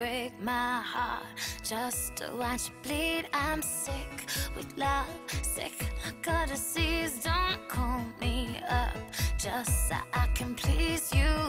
break my heart just to watch you bleed. I'm sick with love, sick like. Don't call me up just so I can please you.